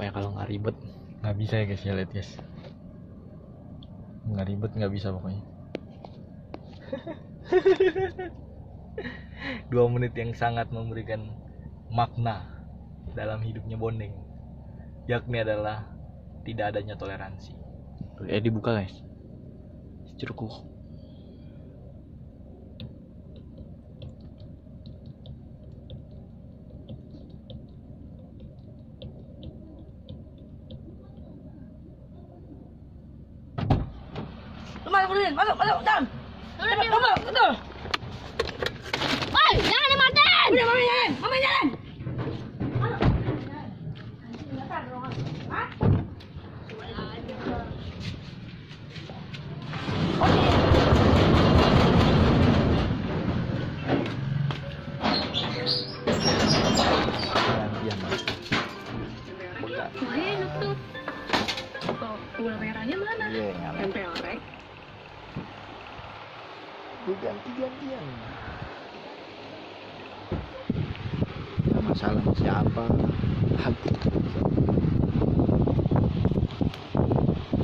pokoknya kalau nggak ribet. Nggak bisa ya guys ya lihat guys. Nggak ribet nggak bisa pokoknya. Dua menit yang sangat memberikan makna dalam hidupnya bonding. Yakni adalah tidak adanya toleransi. Eh dibuka guys? Jeruk Lu masuk masuk, jalan. Cepet, masuk, betul. Woi, jangan dimatiin. Udah, mami jalan, mami jalan. Sama siapa.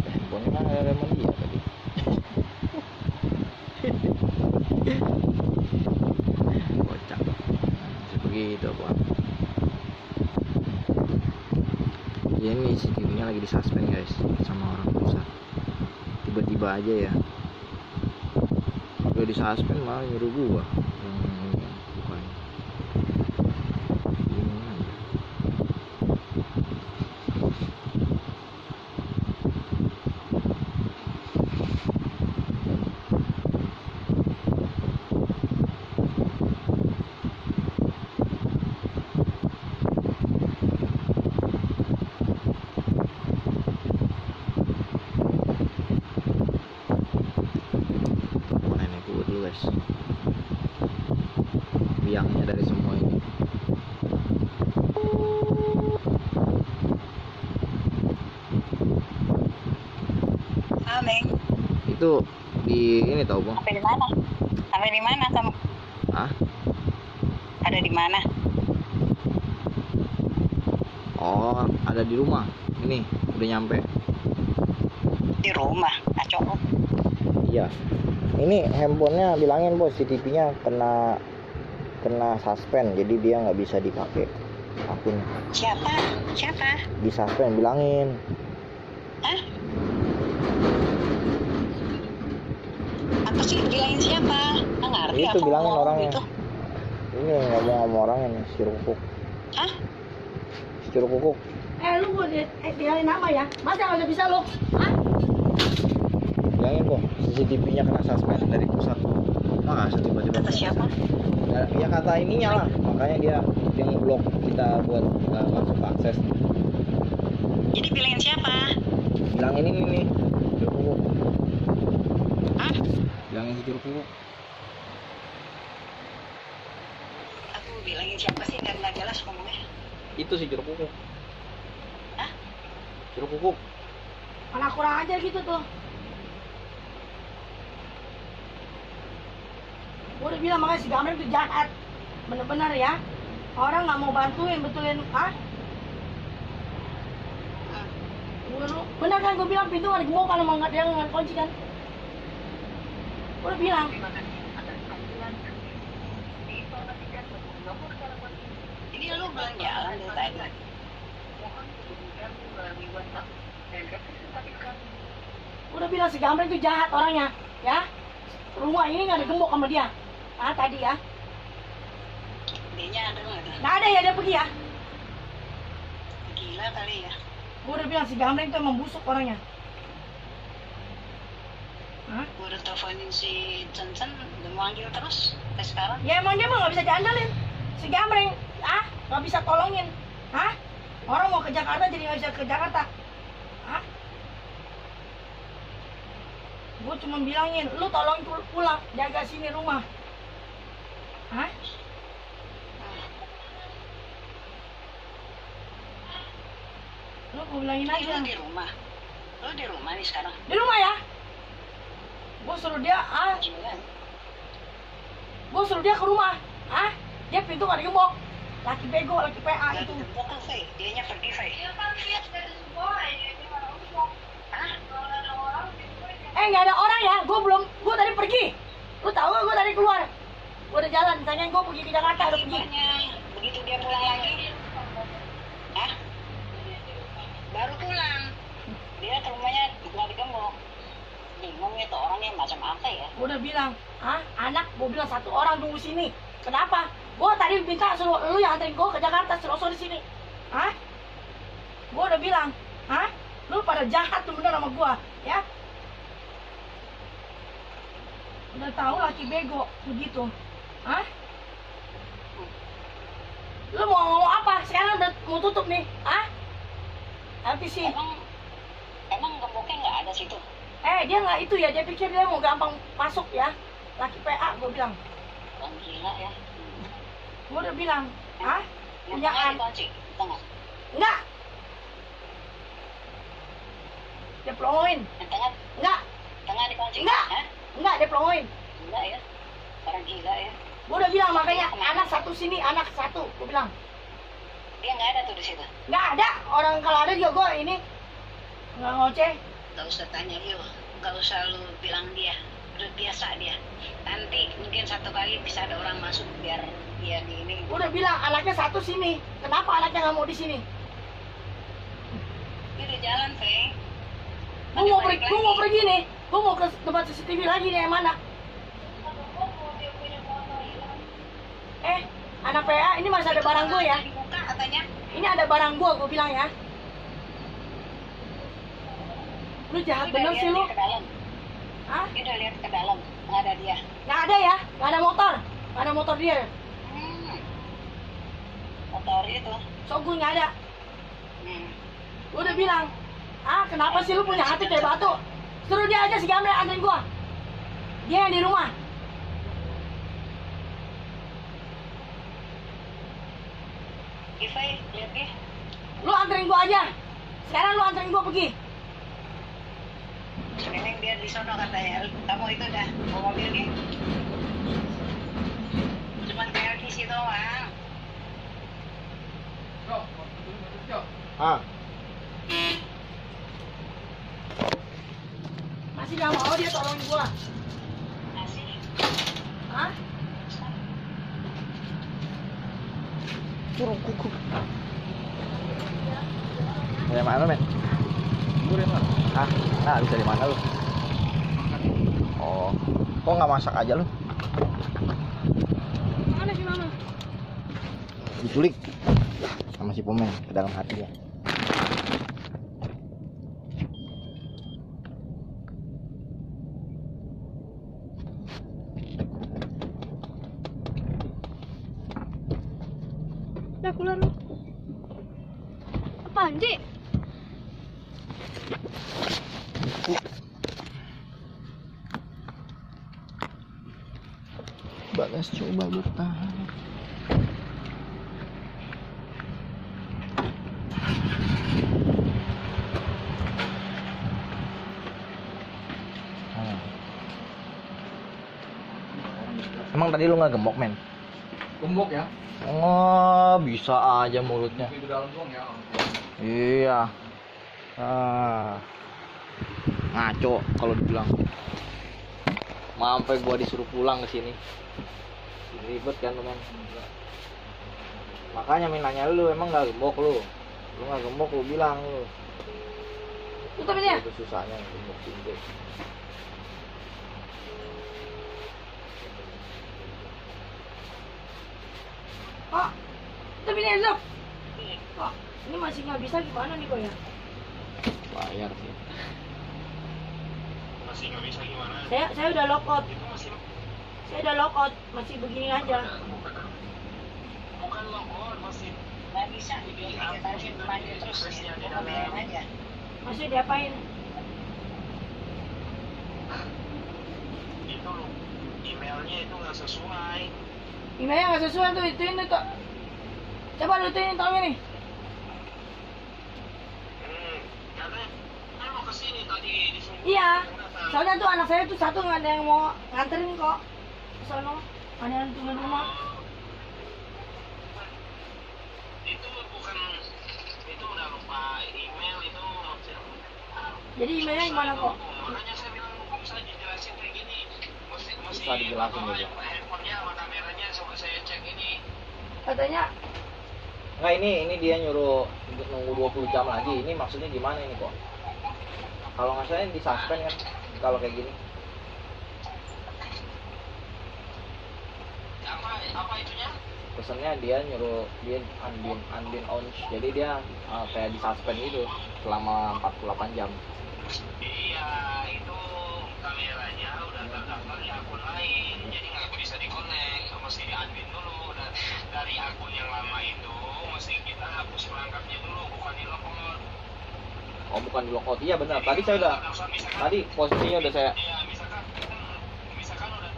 Handphonenya kan ada sama dia tadi. Kocak Bisa begitu apa Ya ini CCTV-nya lagi disuspend guys Sama orang pusat. Tiba-tiba aja ya. Udah disuspend malah nyuruh gua yang ini bukan bingung aja nenek gua dulu guys biangnya dari semua ini Ameng, itu di ini tau bang sampai di mana? Sampai di mana kamu? ah Ada di mana? oh ada di rumah ini udah nyampe Di rumah. Acok. iya ini handphonenya bilangin bos CCTV-nya kena kena suspend jadi dia nggak bisa dipakai akunnya Siapa? Siapa? di suspend bilangin Hah? Apa sih bilangin siapa? Nggak ngerti Itu apa bilangin orangnya. gitu. ini ngomong sama orangnya nih si Rukuk Hah? si Rukuk Eh, lu gua di, eh, tinggalin nama ya. Masa nggak bisa lu? Hah? bilangin kok CCTV-nya kena suspend dari pusat masa tiba-tiba Kata siapa? ya, ya kata ininya lah makanya dia dia ngeblok kita buat nggak masuk akses Jadi bilangin siapa? bilangin ini nih bilangin si pupuk Aku bilangin siapa sih? Nggak nggak jelas ngomongnya. itu si jeruk pupuk Hah? jeruk pupuk Mana kurang aja gitu tuh. Gua udah bilang makanya si Gamreng itu jahat. Bener-bener ya. Orang nggak mau bantuin, betulin, ah? Bener kan gue bilang pintu nggak digembok kalau mau nggak dia nggak kunci kan? Udah bilang. Ini lu belum jalan dari tadi. Udah bilang si Gamreng itu jahat orangnya, ya. Rumah ini nggak digembok sama dia. Ah tadi ya. Dianya ada nggak? Ada ya dia pergi ya. Gila kali ya. Gua udah bilang si Gamreng itu emang busuk orangnya. Hah? Gue udah teleponin si Chen Chen, udah manggil terus sampai sekarang. Ya emang dia mah nggak bisa diandalin. Si Gamreng, ah nggak bisa tolongin. Hah? Orang mau ke Jakarta jadi nggak bisa ke Jakarta. Hah? Gue cuma bilangin, lu tolong pul- pulang, jaga sini rumah. Hah? Lu gue bilangin aja. lu di rumah. Lu di rumah nih sekarang. Di rumah ya? gue suruh dia ah. Gue suruh dia ke rumah ah. Dia pintu nggak digembok laki bego laki PA itu. dia nya pergi Fei eh nggak ada orang ya? Gue belum gue tadi pergi. Lu tahu gue tadi keluar? Gue udah jalan tanya gue pergi ke Jakarta udah pergi. Begitu dia pulang lagi. ah baru pulang. Dia ke rumahnya nggak digembok. Bingung itu orangnya macam apa ya? Gue udah bilang, ah anak, gue bilang satu orang tunggu sini. Kenapa? Gue tadi minta suruh lu yang anterin gue ke Jakarta, suruh suruh di sini. Hah? Gue udah bilang, hah? Lu pada jahat tuh bener sama gue, ya? Udah tahu laki bego begitu, hah? Lu mau ngomong apa? Sekarang udah mau tutup nih, hah? LPC. Emang emang gemboknya nggak ada situ? Eh dia nggak itu ya, dia pikir dia mau gampang masuk ya. Laki PA gue bilang, gila ya. gue udah bilang, ah punya an, enggak. Dia pelongoin, enggak, tengah dikunci. Enggak. Enggak dia pelongoin. Enggak ya. Orang gila ya. Gue udah bilang makanya anak satu sini, anak satu, gue bilang. Dia nggak ada tuh di situ. Nggak ada orang kalau ada juga gue ini nggak ngoceh. Gak usah tanya dia, gak usah lu bilang dia. Udah biasa dia. Nanti mungkin satu kali bisa ada orang masuk biar dia di ini. Udah bilang anaknya satu sini. Kenapa anaknya nggak mau di sini? Dia udah jalan, Feng. Gue mau pergi, gue mau pergi nih. Gue mau ke tempat CCTV lagi nih yang mana? Eh, anak PA ini masih ada barang gue ya. Ini ada barang gue, gue bilang ya. Lu jahat bener sih lu. Hah? Dia udah lihat ke dalam. Nggak ada dia. Nggak ada ya? Nggak ada motor? Nggak ada motor dia? Hmm. Motor itu. So gue nggak ada. Hmm. Udah bilang, ah kenapa sih lu punya hati kayak batu? Suruh dia aja si Gamle anterin gua. Dia yang di rumah. Ifai, lihat dia. Lu anterin gua aja. Sekarang lu anterin gua pergi. Di sono katanya. Kamu itu dah bawa mobil nih. Cuman kayak di situ doang. Ah, Masih gak mau dia tolongin gua. Masih. Hah? burung kuku. Dari mana, men? Ah, nah bisa di mana lu? Oh, kok nggak masak aja lu? Mana sih mama? Diculik sama si Pomen ke dalam hati ya. Udah keluar lu. Apaan sih? Bagas coba bertahan. Hmm. Emang tadi lu nggak gemuk men? Gembok ya? Oh bisa aja mulutnya. Itu dalam doang ya. Iya. Ah. Ngaco kalau dibilang. Sampai gua disuruh pulang ke sini. Ribet kan lu men. Makanya men nanya lu emang nggak gembok lu. Lu nggak gembok lu bilang lu. Tutup ini ya? Itu susahnya gembok tinggi. Kok? Tutup ini tutup. Kok? Ini masih nggak bisa gimana nih kok ya? Bayar sih. masih nggak bisa gimana Saya saya udah lockout. itu masih Saya udah lockout. Masih begini aja. bukan lockdown masih Nggak bisa. Vegetasi maju terus. Dalam. aja. Masih diapain? itu emailnya itu nggak sesuai Emailnya nggak sesuai tuh itu ini tuh. Coba lu tolong ini. hmm kan mau ke sini tadi disuruh Iya. Soalnya tuh anak saya tuh satu nggak ada yang mau nganterin kok. Sono. Ada yang tunggu rumah. itu bukan itu udah lupa email itu Jadi emailnya gimana kok? makanya saya bilang susah dijelasin Bawa gitu handphonenya sama kameranya coba saya cek ini. Katanya Nggak ini ini dia nyuruh untuk nunggu 20 jam lagi. Ini maksudnya gimana ini kok? Kalau nggak salah di suspend kan kalau kayak gini. Apa itunya? Pesannya dia nyuruh dia unbin unbin on jadi dia uh, kayak di suspend gitu selama 48 jam. Iya, itu kameranya udah terdaftar di akun lain, jadi nggak bisa dikonek, mesti di admin dulu. Dan dari akun yang lama itu mesti kita hapus perangkapnya dulu, bukan di lockout. Oh bukan di iya benar. Tadi saya udah tadi posisinya udah saya Iya, misalkan misalkan udah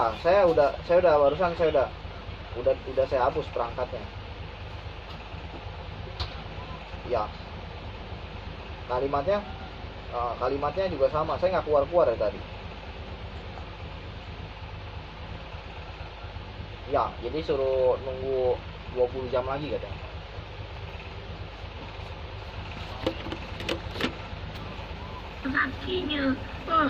Iya, saya udah saya udah barusan saya udah udah udah saya hapus perangkatnya. Ya. Kalimatnya eh, kalimatnya juga sama. Saya nggak keluar-keluar dari tadi. Ya, jadi suruh nunggu 20 jam lagi katanya. Kakinya. Oh,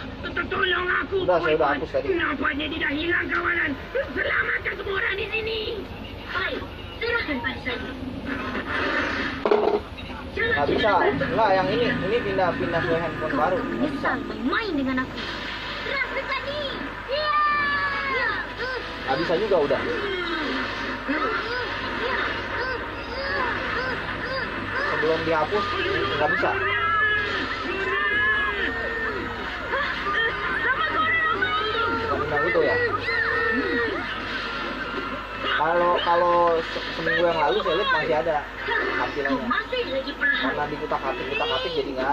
tolong aku. Udah, saya udah Boy, hapus tadi. Kenapa dia tidak hilang kawanan? Selamatkan semua orang di sini. Baik, serahkan pada saya. Nggak bisa. Nggak, yang ini ini pindah pindah ke handphone baru. Kau menyesal main dengan aku. Keras tadi. Ya. Ya. Nggak bisa juga udah. Sebelum dihapus nggak bisa. Itu ya. Kalau kalau se- seminggu yang lalu saya lihat masih ada paham. Karena dikutak atik kutak jadi nggak.